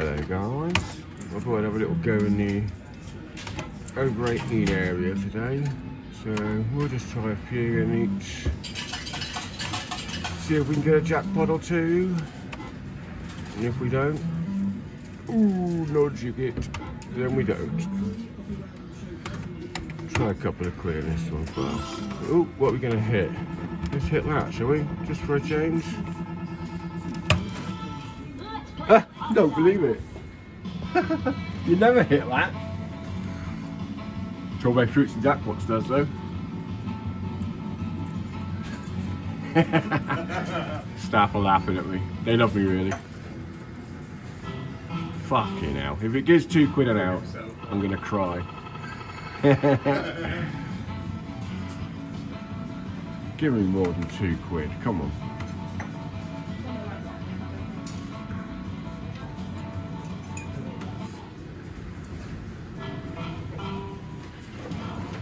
Hello guys, I thought I'd have a little go in the over 18 area today. So we'll just try a few in each. See if we can get a jackpot or two. And if we don't, ooh, nudge you get, then we don't. Try a couple of quid this one first. Oh, what are we to hit? Let's hit that, shall we? Just for a change. Don't believe it. you never hit that. Torbay fruits and jackpots does though. Staff are laughing at me. They love me really. Fucking hell. If it gives two quid an out, I'm gonna cry. Give me more than two quid, come on.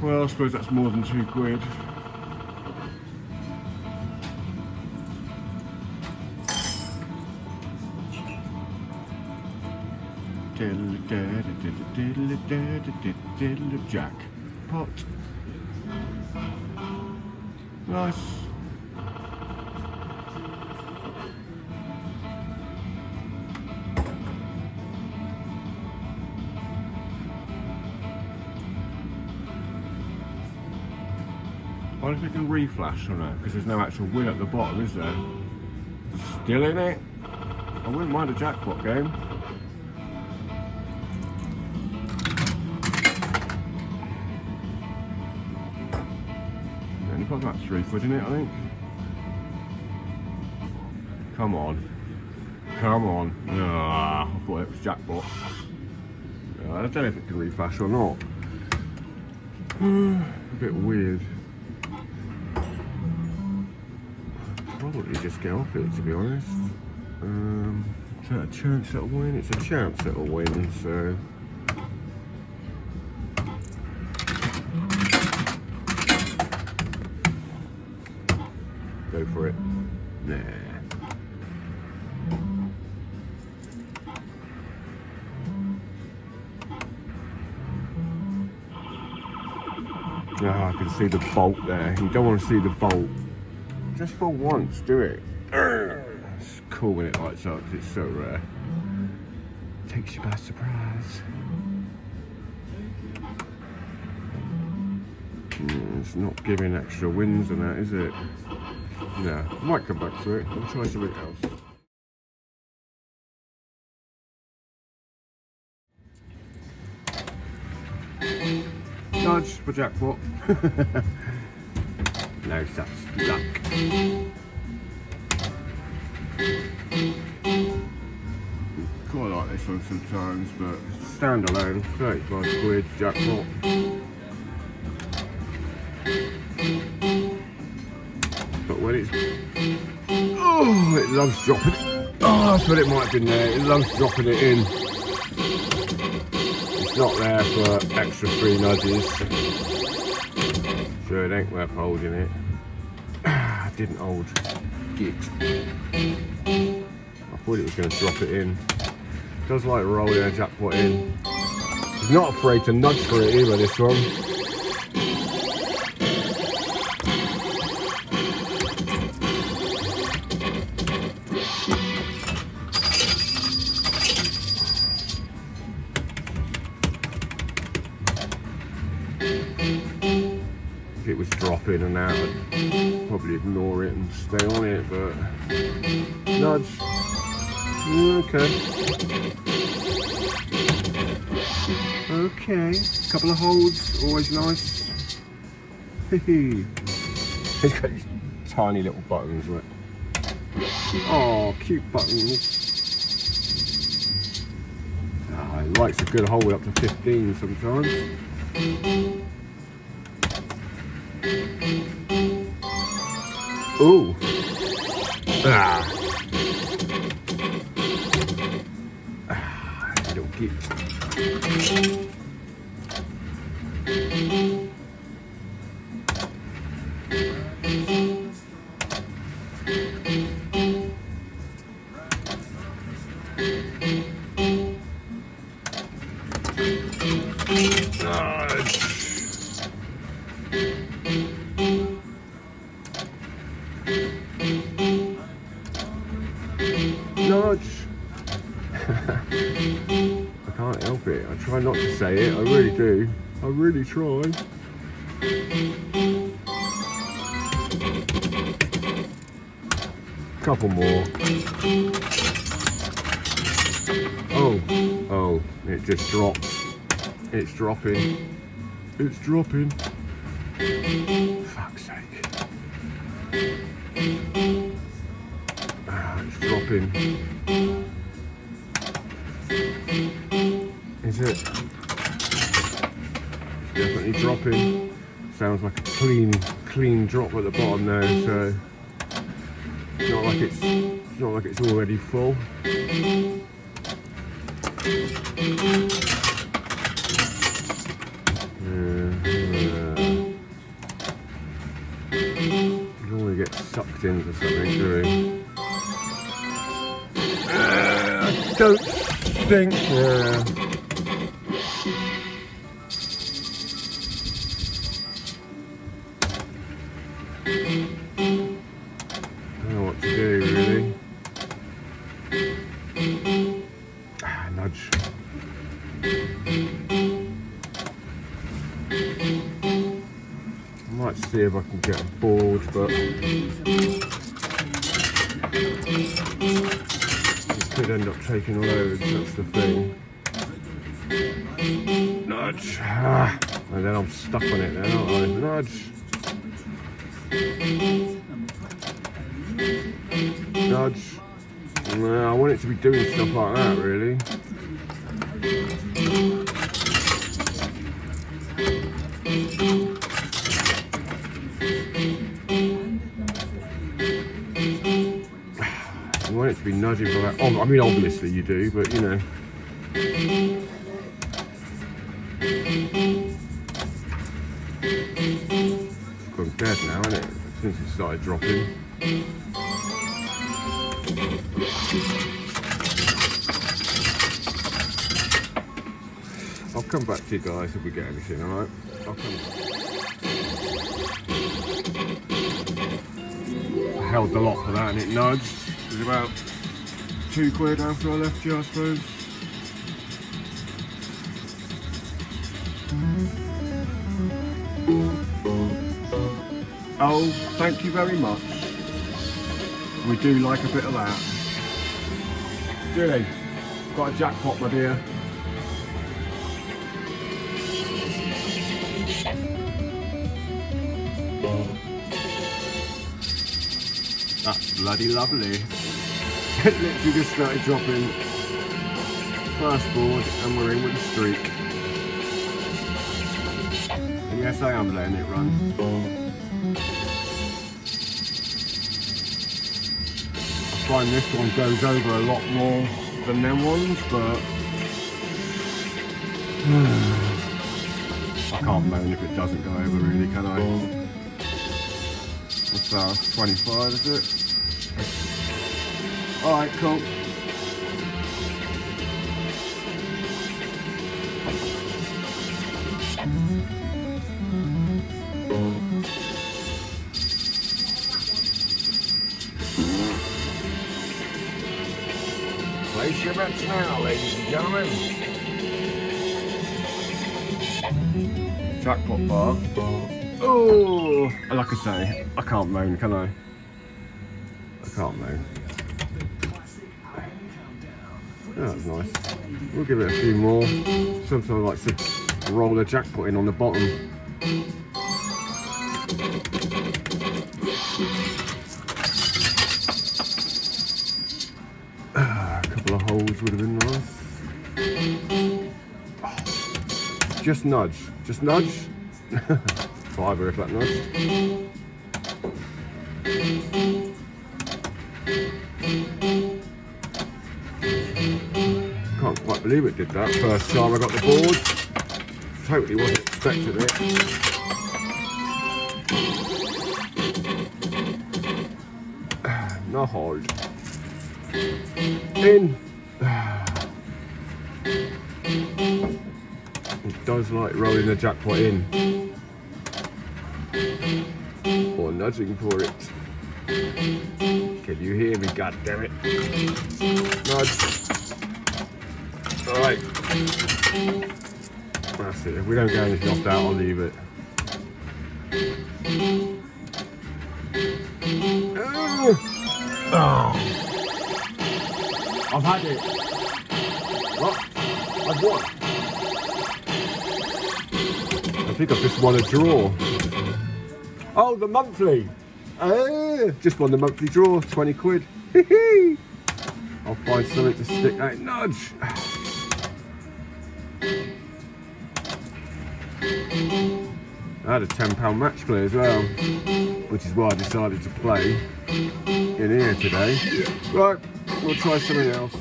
Well, I suppose that's more than two quid. Jack pot. Nice. I wonder if it can reflash or not, because there's no actual win at the bottom, is there? Still in it? I wouldn't mind a jackpot game. Only got about three quid in it, I think. Come on. Come on. Ah, I thought it was jackpot. Uh, I don't know if it can reflash or not. a bit weird. Probably just get off it to be honest. Um, is that a chance it'll win? It's a chance it'll win, so. Go for it. Nah. Ah, I can see the bolt there. You don't want to see the bolt. Just for once, do it. It's cool when it lights up it's so rare. Takes you by surprise. Mm, it's not giving extra wins and that, is it? No, might come back to it. I'll try something else. Nudge for jackpot. luck. Quite like this one sometimes, but standalone, 35 quid jackpot. But when it's oh, it loves dropping it. Oh, that's what it might have been there. It loves dropping it in. It's not there for extra free nudges, so it ain't worth holding it. I didn't hold it. I thought it was going to drop it in. It does like rolling a jackpot in. He's not afraid to nudge for it either, this one. Ignore it and stay on it, but nudge. Okay. Okay, couple of holds, always nice. He's got these tiny little buttons, look. Oh, cute buttons. Ah, he likes a good hold up to 15 sometimes. Ooh. Ah. Ah, little gift. Nudge. Dropping. It's dropping. Fuck's sake. Ah, it's dropping. Is it? It's definitely dropping. Sounds like a clean, clean drop at the bottom there, so it's not like it's, it's not like it's already full. Sucked into something, do we? Uh, don't think. Yeah. Stuck on it then, aren't I? Nudge. Nudge. No, I want it to be doing stuff like that, really. You want it to be nudging for that. Oh, I mean, obviously you do, but you know. To you guys if we get anything, alright? I'll come. I held the lot for that and it nudged. It was about two quid after I left you, I suppose. Oh, thank you very much. We do like a bit of that. Really? Got a jackpot, my dear. Bloody lovely. it literally just started dropping. First board, and we're in with a streak. And yes, I am letting it run. I find this one goes over a lot more than them ones, but I can't moan if it doesn't go over really, can I? What's that, 25 is it? Alright, cool. Place your bets now, ladies and gentlemen. Jackpot bar. Oh, like I say, I can't moan, can I? I can't moan. That was nice. We'll give it a few more. Sometimes I like to roll a jackpot in on the bottom. Ah, a couple of holes would have been nice. Oh, just nudge. Just nudge. Fiver if that nudge. It did that first time I got the board. Totally wasn't expecting it. No hold. In. It does like rolling the jackpot in. Or nudging for it. Can you hear me? God damn it. Nudge. Alright. That's it. If we don't get anything off that, I'll leave it. Oh. I've had it. What? I've won. I think I've just won a draw. Oh, the monthly. Uh, just won the monthly draw, 20 quid. Hee hee! I'll find something to stick that nudge. I had a £10 match play as well, which is why I decided to play in here today. Right, we'll try something else.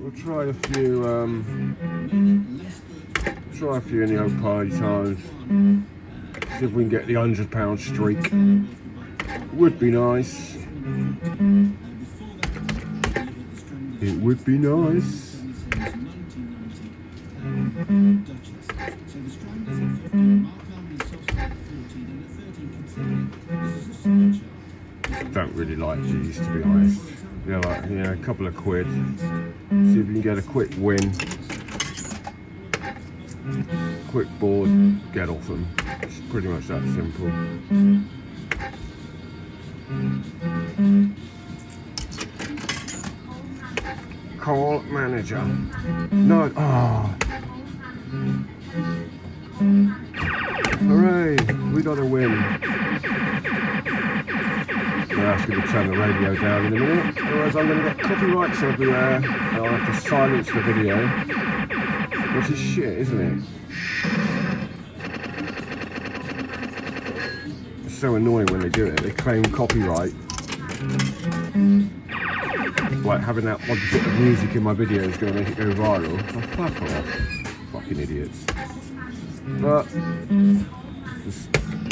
We'll try a few, um, try a few in the old party times. See if we can get the hundred pound streak. Would be nice. It would be nice. Don't really like these to be honest. Yeah, like yeah, a couple of quid. See if you can get a quick win. Quick board, get off them. It's pretty much that simple. Call manager. No, oh. Hooray, we got a win. We're actually going to turn the radio down in a minute, otherwise I'm going to get copyrights everywhere and I'll have to silence the video. Which is shit, isn't it? It's so annoying when they do it, they claim copyright. Like having that bit of music in my video is going to make it go viral. Oh, fuck off. Fucking idiots. But, the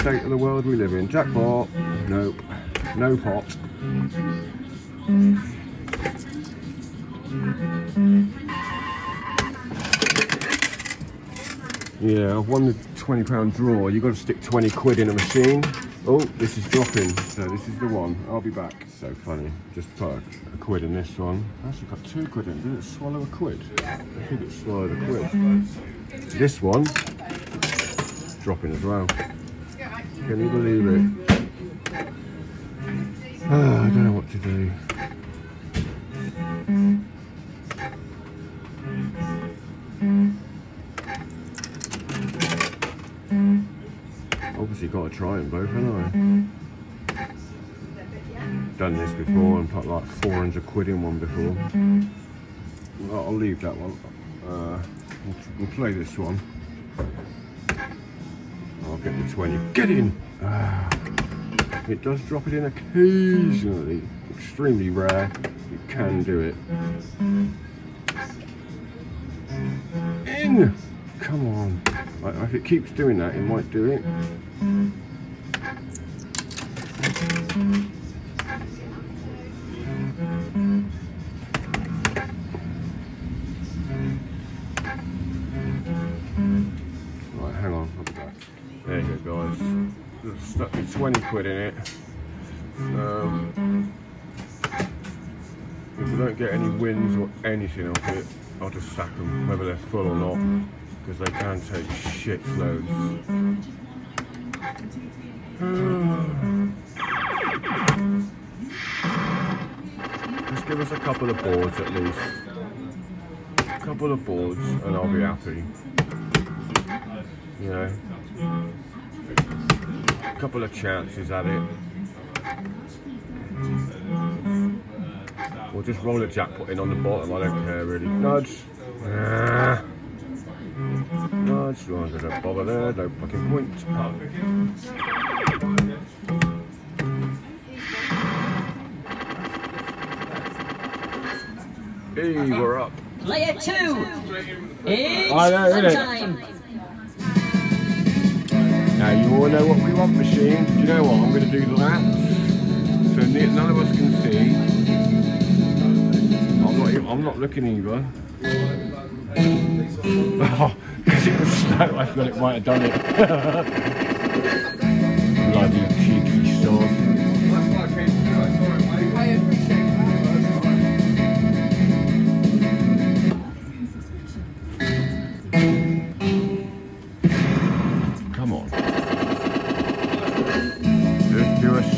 state of the world we live in. Jackpot. Nope. No pot. Yeah, I've won the £20 draw. You've got to stick 20 quid in a machine. Oh, this is dropping. So this is the one. I'll be back. So funny. Just put a, quid in this one. I actually got two quid in. Did it swallow a quid? I think it swallowed a quid. This one, dropping as well. Can you believe it? Oh, I don't know what to do. Obviously got to try them both, haven't I? Done this before and put like 400 quid in one before. Well, I'll leave that one. Uh, we'll, we'll, play this one. I'll get the 20. Get in! Ah. It does drop it in occasionally. Extremely rare. You can do it. In! Come on. If it keeps doing that, it might do it. There you go, guys stuck me 20 quid in it. Um, if we don't get any wins or anything off it, I'll just sack them, whether they're full or not, because they can take shit loads. Just give us a couple of boards at least. A couple of boards and I'll be happy. You know A couple of chances at it. We'll just roll a jackpot in on the bottom, I don't care really. Nudge. Ah. Nudge, you aren't gonna bother there, no fucking point. Hey, we're up. Player two. It's I know, time. Now you all know what we want machine. Do you know what? I'm going to do laps so none of us can see. I'm not. I'm not looking either. Oh, because it was snow, I thought it might have done it.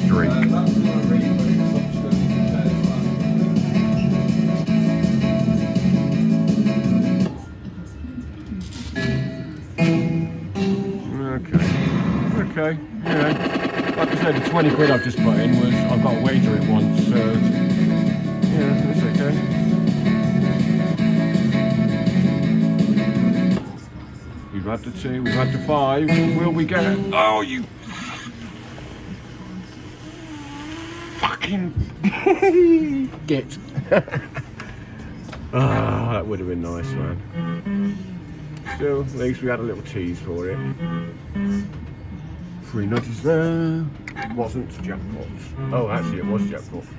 streak. Okay. Okay. Yeah. Like I said, the 20 quid I've just put in was I've got a wager it once, so yeah, it's okay. We've had the two, we've had the five. Will we get it? Oh, you fucking get. Ah, that would have been nice, man. Still, at least we had a little tease for it. Three nudges there. It Wasn't jackpot. Oh, actually, it was jackpot.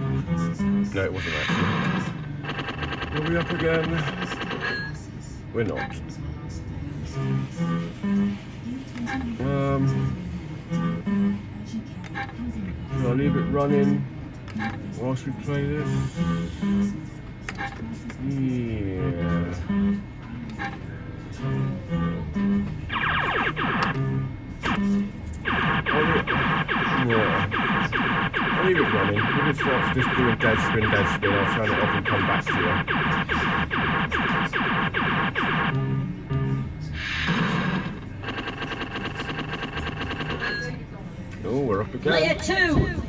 no, it wasn't actually. we're we up again? We're not. Um, I'll leave it running whilst we play this. Yeah. Yeah. I'll leave it running. If it starts just doing dead spin, dead spin, I'll turn it off and come back to you. Oh, we're up Player again. two.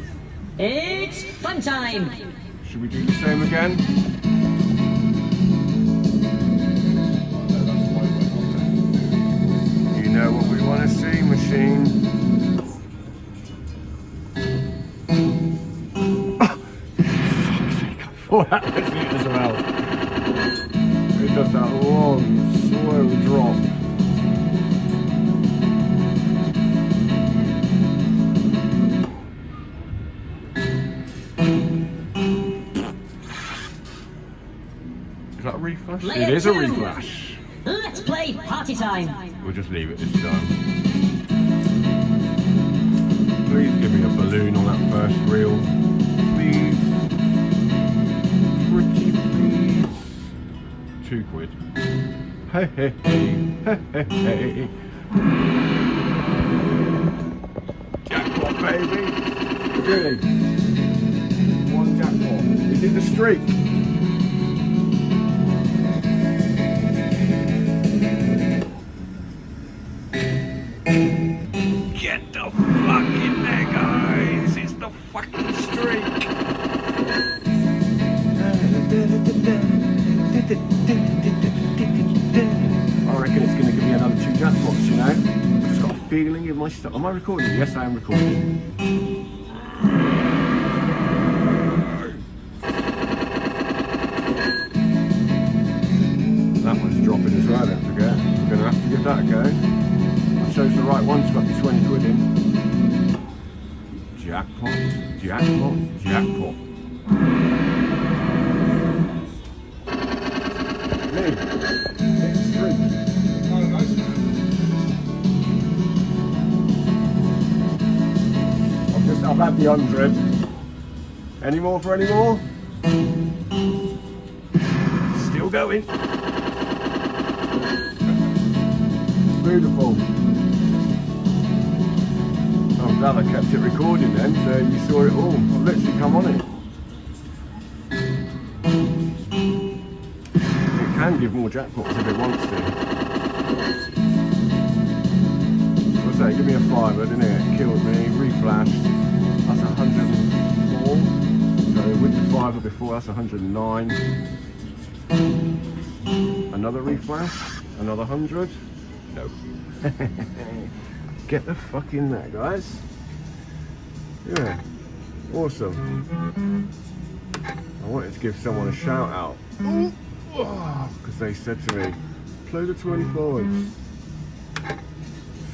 It's fun time. Should we do the same again? You know what we want to see, machine. Oh, that was it as reflash? Player it is a two. reflash. Let's play party time. We'll just leave it this time. Please give me a balloon on that first reel. Please. Pretty please. Two quid. Hey, hey, hey, hey, hey, hey. Jackpot, baby. Really? One jackpot. Is it the streak? Yes, I am recording. That one's dropping as well, don't forget. We're going to have to give that a go. I chose the right one, it's got the 20 quid in. Jackpot, jackpot, jackpot. 100. Any more for any more? Still going. Beautiful. I'm glad I kept it recording then, so you saw it all. I've literally come on it. It can give more jackpots if it wants to What's that? give me a fiver, didn't it? Killed me, reflashed. That's 104. So with the fiver before, that's 109. Another reflash, another 100. No. Get the fuck in there, guys. Yeah, awesome. I wanted to give someone a shout out because they said to me, play the 25s.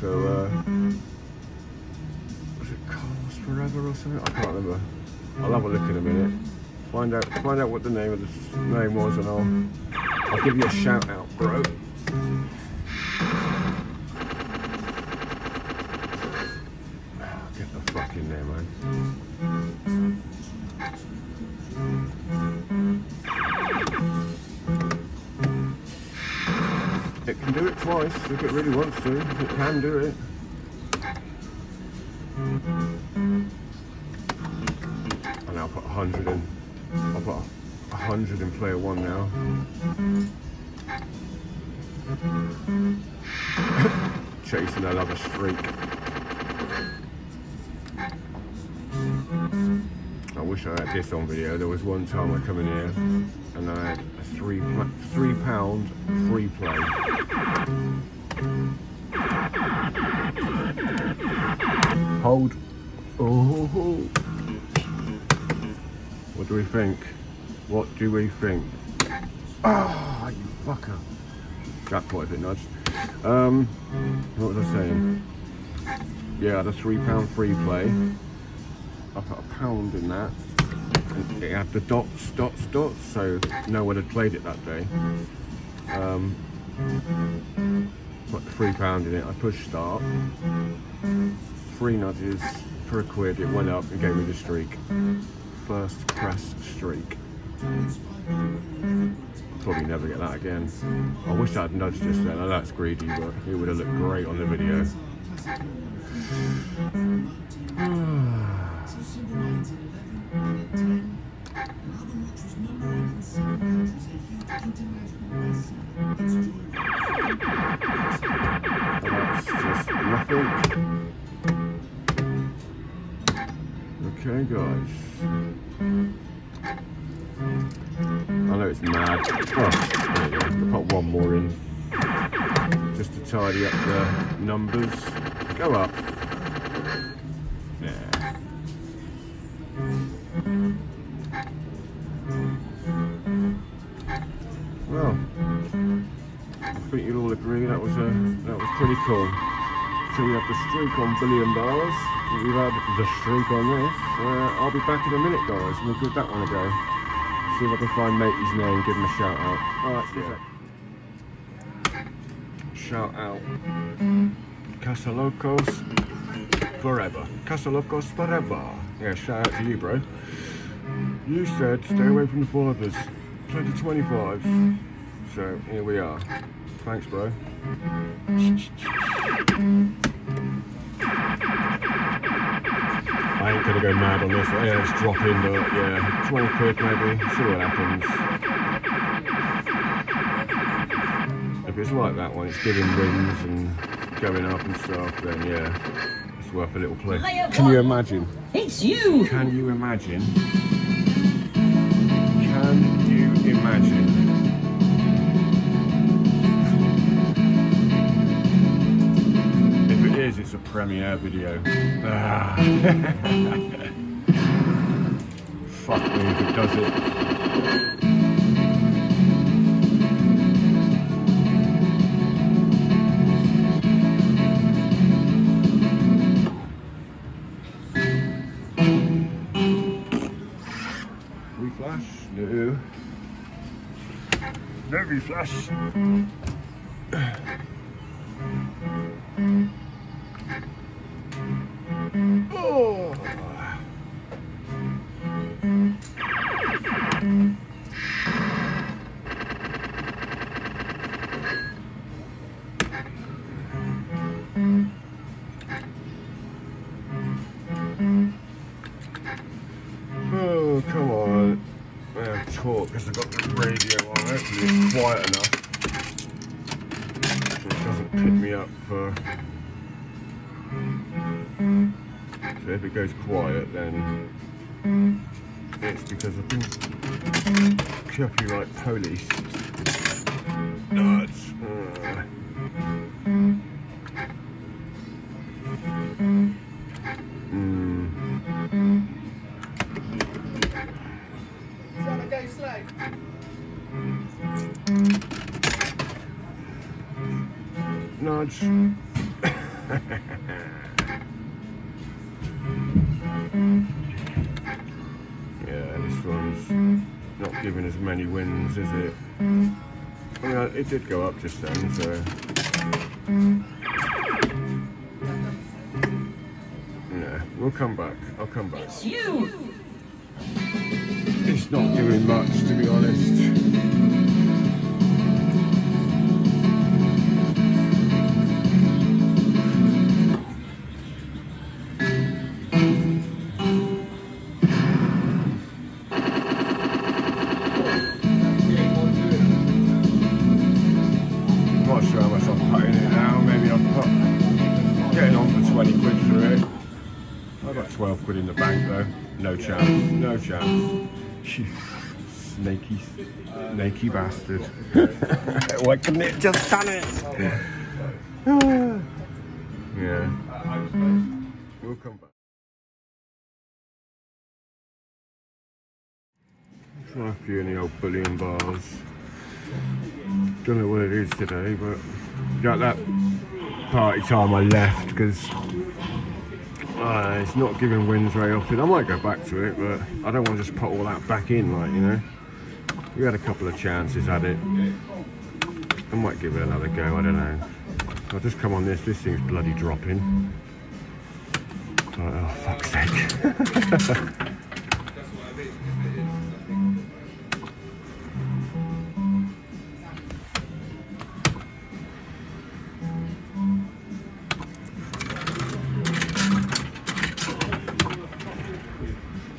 So, uh, was it Carlos Forever or something? I can't remember. I'll have a look in a minute. Find out find out what the name of the name was and I'll I'll give you a shout out, bro. Get the fuck in there, man. It can do it twice if it really wants to. It can do it. 100 in. I'll put 100 in player one now. Chasing another streak. I wish I had this on video. There was one time I come in here and I had a three three pound free play. Hold. Do we think? What do we think? Ah, you fucker. Jackpot if it nudged. Um, what was I saying? Yeah, the three pound free play. I put a pound in that. And it had the dots, dots, dots, so no one had played it that day. Um, put the three pound in it. I pushed start. Three nudges for a quid. It went up and gave me the streak. First press streak. Probably never get that again. I wish I'd nudged just then. I know that's greedy, but it would have looked great on the video. Oh, there put one more in. Just to tidy up the numbers. Go up. Yeah. Well, I think you'll all agree that was a that was pretty cool. So we have the streak on bullion bars. We've had the streak on this. Uh, I'll be back in a minute, guys. We'll give that one a go. See if I can find Matey's name. Give him a shout out. All right, yeah. Shout out. Casalocos forever. Casalocos forever. Yeah, shout out to you, bro. You said stay away from the fivers. Play to 25. So here we are. Thanks, bro. I ain't gonna go mad on this. Yeah, it's dropping, but yeah, 20 quid maybe. See what happens. If it's like that one, it's giving wings and going up and stuff, then yeah, it's worth a little play. Can you imagine? It's you. Can you imagine? Premiere video. Ah. Fuck me if it does it. Reflash? No. No reflash. Police. Nuts. Uh. Mm. Nudge. yeah, this one's not giving as many wins, is it? Mm. Yeah, it did go up just then, so. Yeah, we'll come back. I'll come back. It's you. It's not doing much, to be honest. Snaky bastard. Why couldn't it just done it? yeah. We'll come back. Try a few in the old bullion bars. Don't know what it is today, but got that party time I left because uh, it's not giving wins very often. I might go back to it, but I don't want to just put all that back in, like, you know. We had a couple of chances at it. I might give it another go, I don't know. I'll just come on this, this thing's bloody dropping. Oh, oh fuck's sake.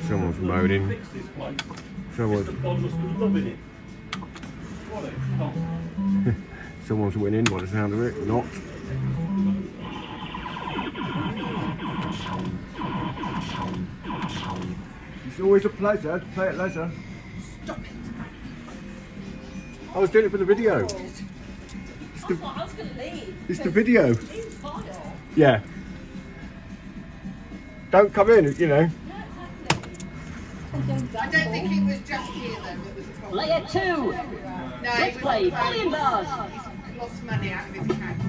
Someone's moaning. Someone's Someone's winning by the sound of it. Not. It's always a pleasure to play at leisure. Stop it. I was doing it for the video. Oh. It's I the, thought I was going to leave. it's the video. Yeah. Don't come in, you know. I think it was just here then that was a problem. Layer two. No, Let's it was play bullion bars. He's lost money out of his account.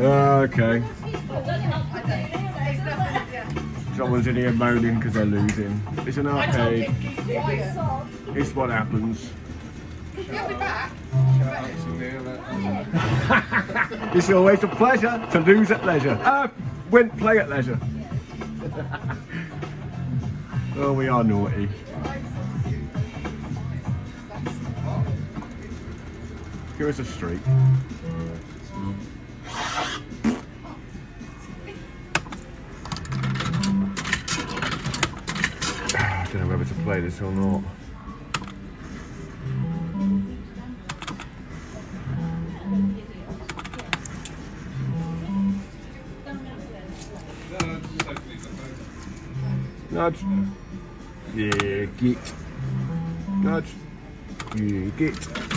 Uh, okay. I don't. There's nothing. Yeah. Someone's in here moaning because they're losing. It's an arcade. him keep quiet. It's what happens. He'll be back. It's always a pleasure to lose at leisure. Uh, win, play at leisure. oh, we are naughty. Give us a streak. Ah, I don't know whether to play this or not. Nudge. Yeah, get. Nudge. Yeah, get.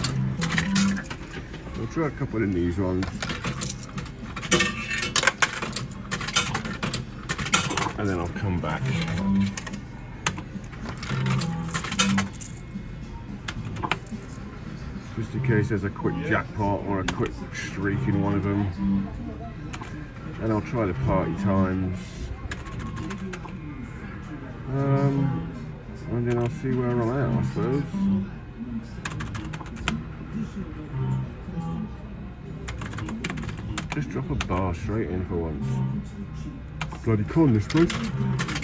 I'll try a couple of these ones. And then I'll come back. Just in case there's a quick jackpot or a quick streak in one of them. And I'll try the party times. Um, and then I'll see where I'm at, I suppose. Just drop a bar straight in for once. Bloody con this place.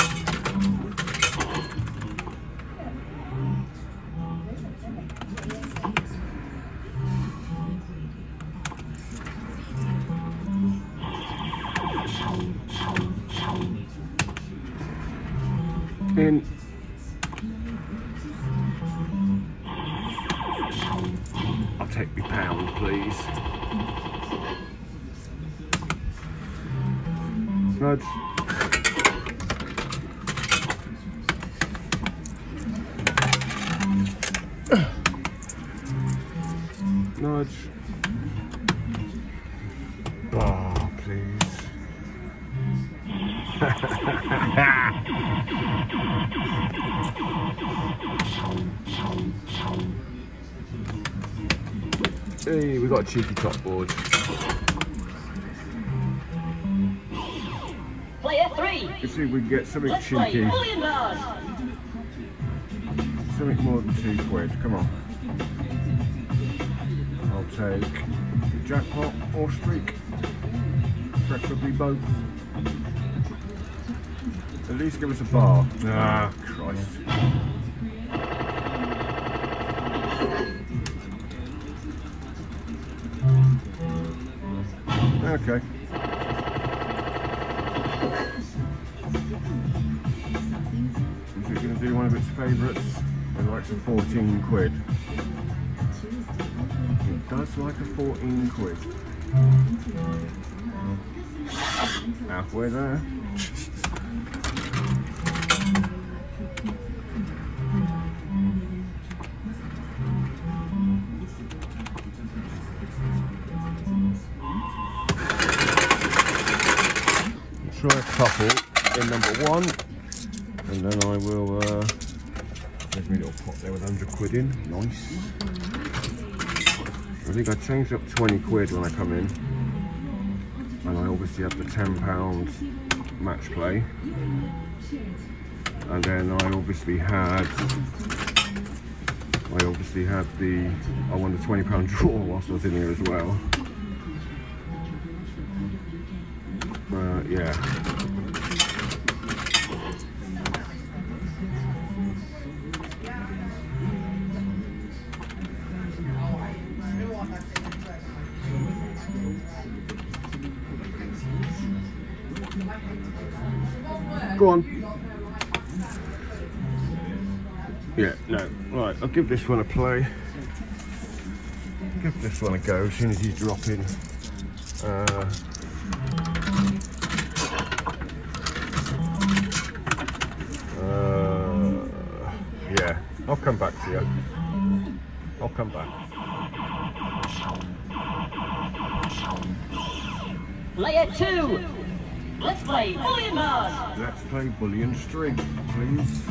Nudge. Bar, ah, please. Hey, we got a cheeky top board. Player three. Let's see if we can get something Let's cheeky. something more than two quid. Come on. Take jackpot or streak. Preferably both. At least give us a bar. Ah, Christ. Okay. Is it going to do one of its favourites? It likes a 14 quid. Does like a 14 quid. Mm-hmm. Halfway there. I think I changed up 20 quid when I come in, and I obviously have the 10 pound match play, and then I obviously had. I obviously had the. I won the 20 pound draw whilst I was in here as well. Uh, yeah. Go on. Yeah, no. Right, I'll give this one a play. Give this one a go as soon as he's dropping. Uh, uh, yeah, I'll come back to you. I'll come back. Layer two. Let's play Bullion Bars. Let's play bullion string, please.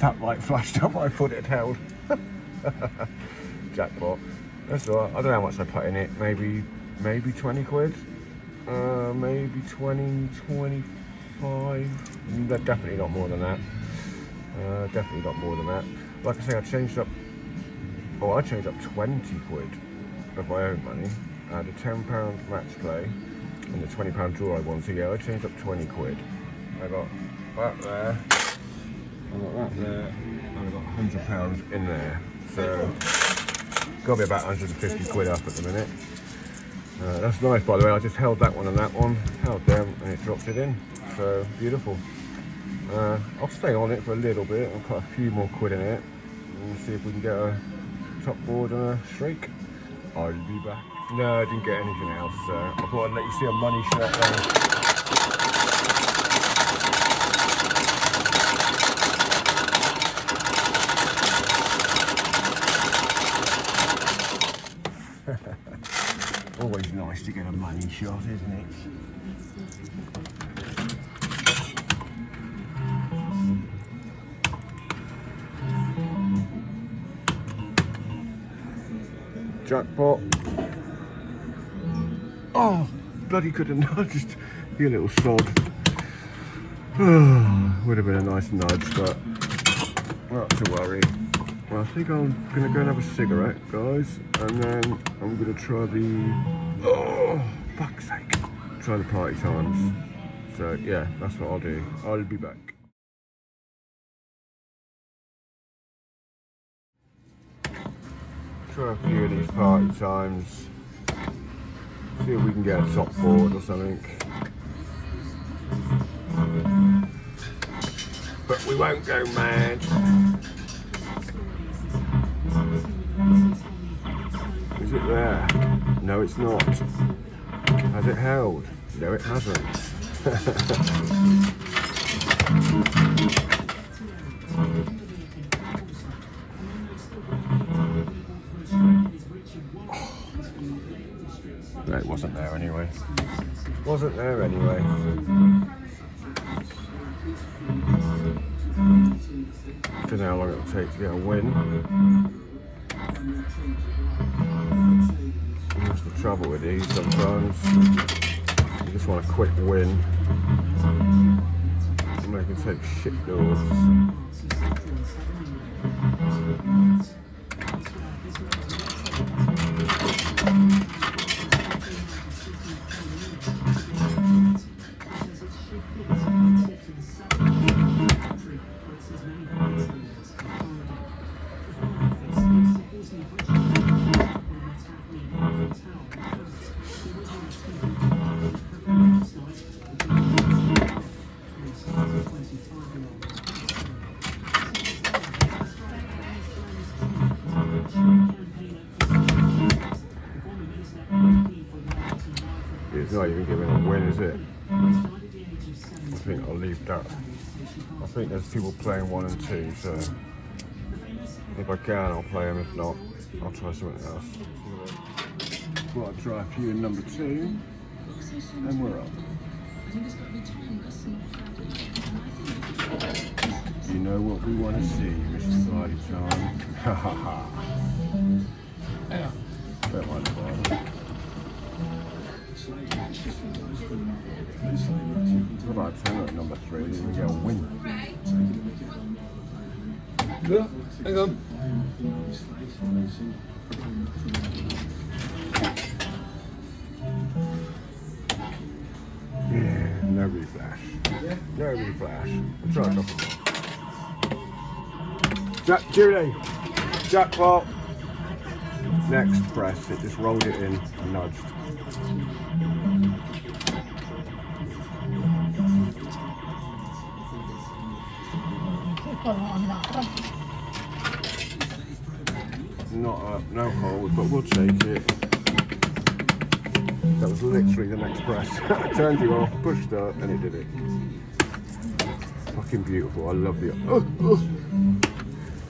That light flashed up, I thought it held. Jackpot. That's all right. I don't know how much I put in it. Maybe, maybe 20 quid. Uh, maybe 20, 25. Mm, Definitely not more than that. Uh, definitely not more than that. Like I say, I changed up. Oh, I changed up 20 quid of my own money. I had a 10 pound match play and the 20 pound draw I won. So yeah, I changed up 20 quid. I got that there. I got that there. And I got 100 pounds in there. So got to be about 150 quid up at the minute. Uh, that's nice, by the way. I just held that one and that one, held them, and it dropped it in. So beautiful. Uh, I'll stay on it for a little bit and put a few more quid in it see if we can get a top board and a streak. I'll be back. No, I didn't get anything else. So I thought I'd let you see a money shot there. To get a money shot, isn't it? Jackpot. Oh, bloody could have nudged. You little sod. Would have been a nice nudge, but not to worry. Well, I think I'm gonna go and have a cigarette, guys, and then I'm gonna try the. Fuck's sake. Try the party times. So yeah, that's what I'll do. I'll be back. Try a few of these party times. See if we can get a top board or something. But we won't go mad. Is it there? No, it's not. Has it held? No, it hasn't. no, it wasn't there anyway. Wasn't there anyway. Don't know how long it'll take to get a win. That's the trouble with these sometimes. You just want a quick win. They can take shit doors. It's I think there's people playing one and two, so if I can, I'll play them. If not, I'll try something else. Well, I'll try a few in number two, and we're up. You know what we want to see, Mr. Party Time. Ha ha ha. What about ten at number three? We get a win? Yeah, hang on. Yeah, no reflash. No reflash. I'll try a couple more. Jack, Julie! Jackpot! Next press, it just rolled it in and nudged. Not a, no hold, but we'll take it. That was literally the next press. I turned you off, pushed up, and it did it. Fucking beautiful. I love the.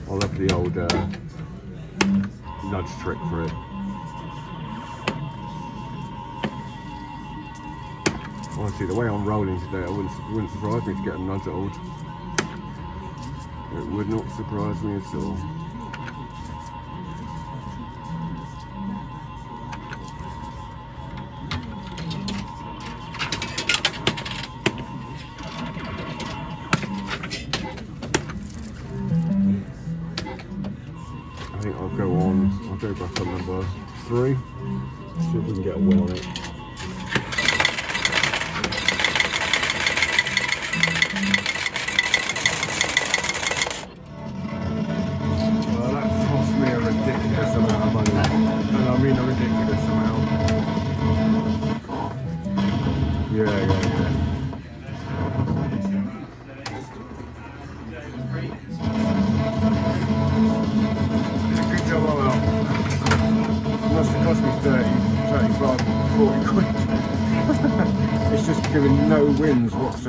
I love the old uh, nudge trick for it. Honestly, the way I'm rolling today, it wouldn't, wouldn't surprise me to get a nudge hold. It would not surprise me at all.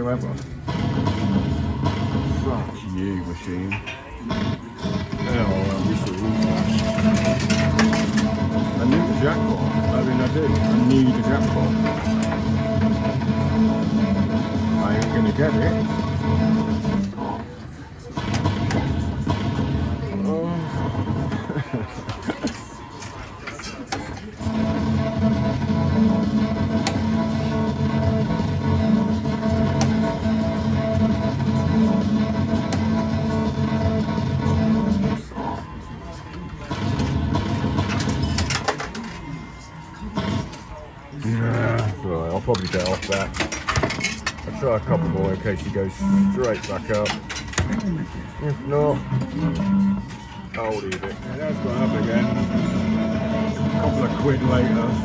Whatsoever. Case he goes straight back up. If not, I'll leave it. And that's gone up again. A couple of quid later.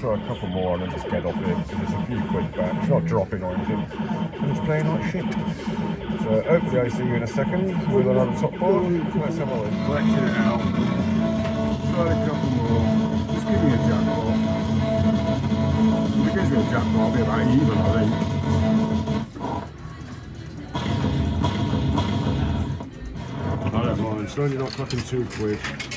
Try a couple more and then just get off it because it's a few quid back. It's not dropping or anything. And it's playing like shit. So hopefully I see you in a second with another top ball. Let's have a look. Collection it out. Try a couple more. Just give me a jackpot. If it gives me a jackpot, I'll be about even, I think. I don't mind. As long not fucking two quid.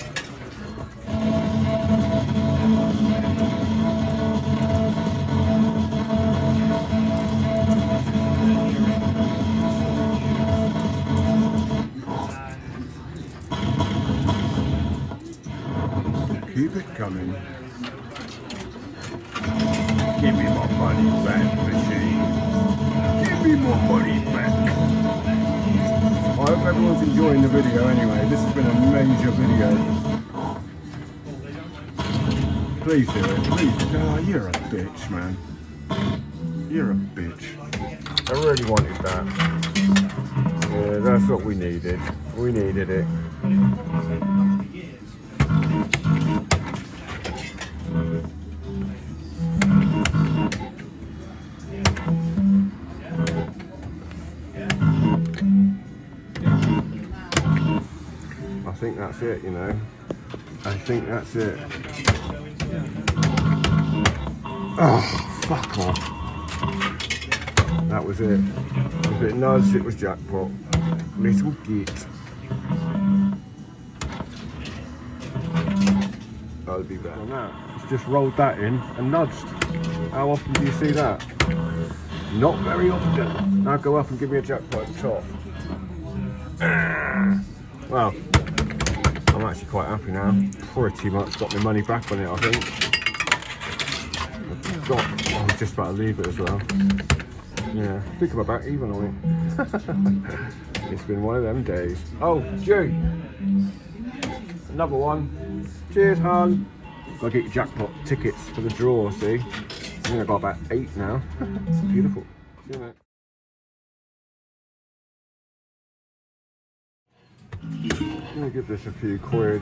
It coming. Give me my money back, machine. Give me my money back. I hope everyone's enjoying the video anyway. This has been a major video. Please do it. Please. Oh, you're a bitch, man. You're a bitch. I really wanted that. Yeah, that's what we needed. We needed it. It, you know. I think that's it. Oh, fuck off. That was it. If it nudged, it was jackpot. Little git. I'll be back on that. It's just rolled that in and nudged. How often do you see that? Not very often. Now go up and give me a jackpot at the top. Well, I'm actually quite happy now. Pretty much got my money back on it, I think. Got, I was just about to leave it as well. Yeah, think I'm about even on it. it's been one of them days. Oh, June. Another one. Cheers, hon. Got to get your jackpot tickets for the draw, see? I think I've got about eight now. It's beautiful. See you, mate. I'm gonna give this a few quid.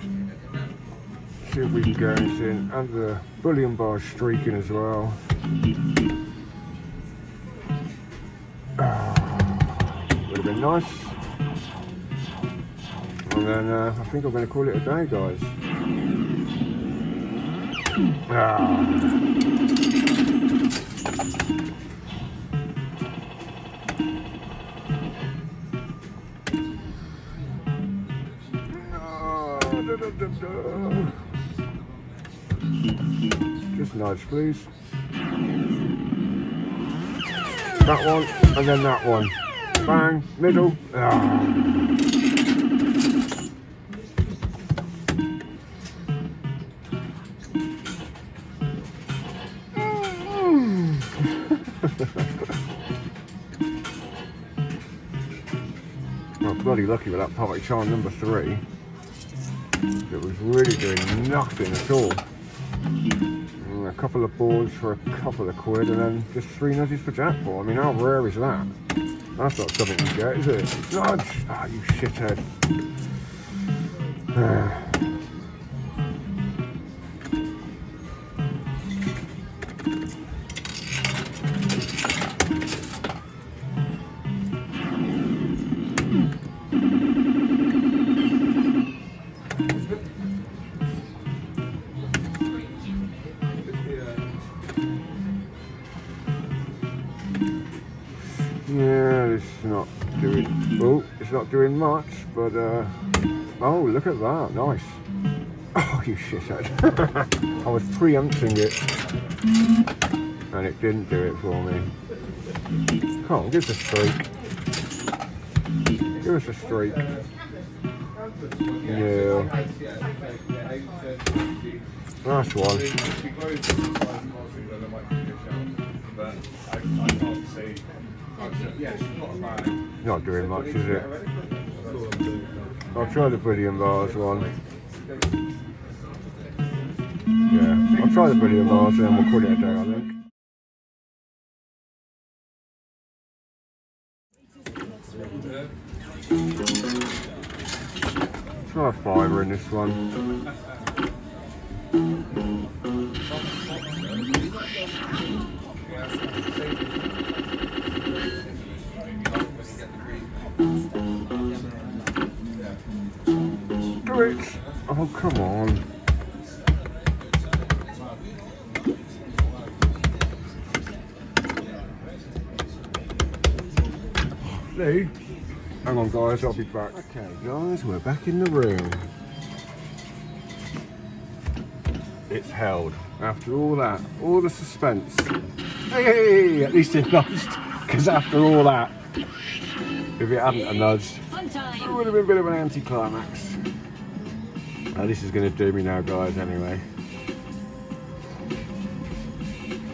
See if we can get anything. And the bullion bar streaking as well. Ah, would have been nice. And then uh, I think I'm to call it a day, guys. Ah. Just nudge, please. That one, and then that one. Bang, middle. Ah. Bloody lucky with that party charm number three. It was really doing nothing at all. Mm, A couple of boards for a couple of quid and then just three nudges for jackpot. I mean, how rare is that? That's not something you get, is it? Nudge! Ah, you shithead. doing much, but uh, oh, look at that, nice. Oh, you shithead! I was preempting it, and it didn't do it for me. Come on, give us a streak. Give us a streak. Yeah, that's one. Not doing much, is it? I'll try the Bullion Bars one. Yeah, I'll try the Bullion Bars and we'll call it a day, I think. Try a fiver in this one. Do it! Oh, come on. See? Hang on, guys, I'll be back. Okay, guys, we're back in the room. It's held. After all that, all the suspense. Hey, at least it nudged. Because after all that, if it hadn't have nudged, it would have been a bit of an anticlimax. Uh, this is going to do me now, guys, anyway.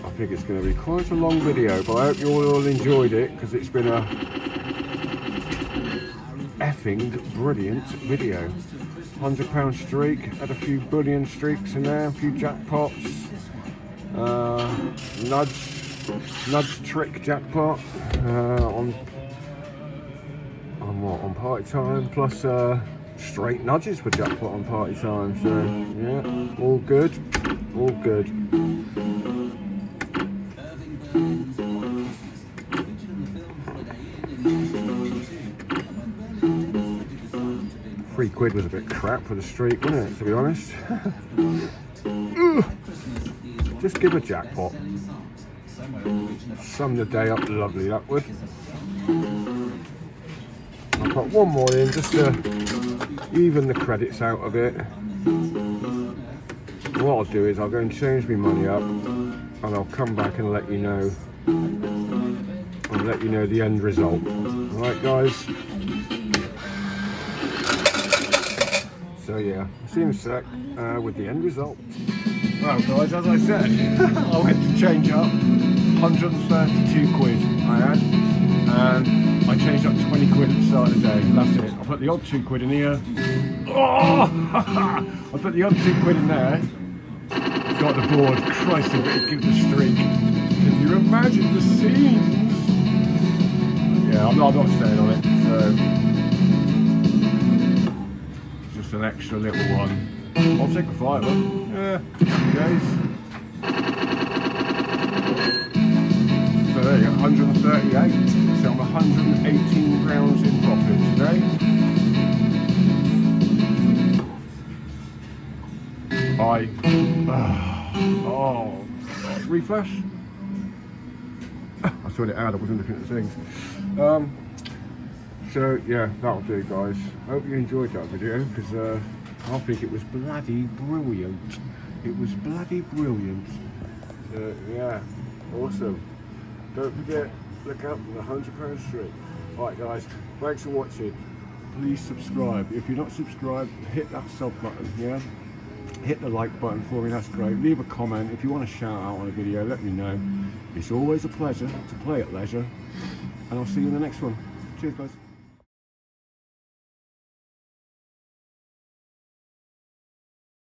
I think it's going to be quite a long video, but I hope you all enjoyed it, because it's been a effing brilliant video. £100 streak, had a few bullion streaks in there, a few jackpots. Uh, nudge, nudge trick jackpot uh, on on what on party time plus uh, straight nudges for jackpot on party time. So yeah, all good, all good. Three quid was a bit crap for the streak, wasn't it? To be honest. Just give a jackpot. Sum the day up lovely, that would. I'll put one more in just to even the credits out of it. What I'll do is I'll go and change my money up and I'll come back and let you know and let you know the end result. Alright guys? So yeah, see you in a sec uh, with the end result. Well guys, as I said, I went to change up 132 quid I had and I changed up 20 quid at the start of the day. That's it. I put the odd two quid in here. Oh! I put the odd two quid in there. Got the board. Christ, it gives a streak. Can you imagine the scenes? Yeah, I'm not, I'm not staying on it. So just an extra little one. I'll take a fiver. Yeah, happy days. You go, 138. So I'm 118 pounds in profit today. I oh refresh. I sorted it out. I wasn't looking at the things. Um, so yeah, that'll do, guys. Hope you enjoyed that video because uh, I think it was bloody brilliant. It was bloody brilliant. So yeah, awesome. Don't forget, look out for the hundred pound streak. Alright guys, thanks for watching. Please subscribe. If you're not subscribed, hit that sub button, yeah? Hit the like button for me, that's great. Leave a comment. If you want to shout out on a video, let me know. It's always a pleasure to play at leisure. And I'll see you in the next one. Cheers guys.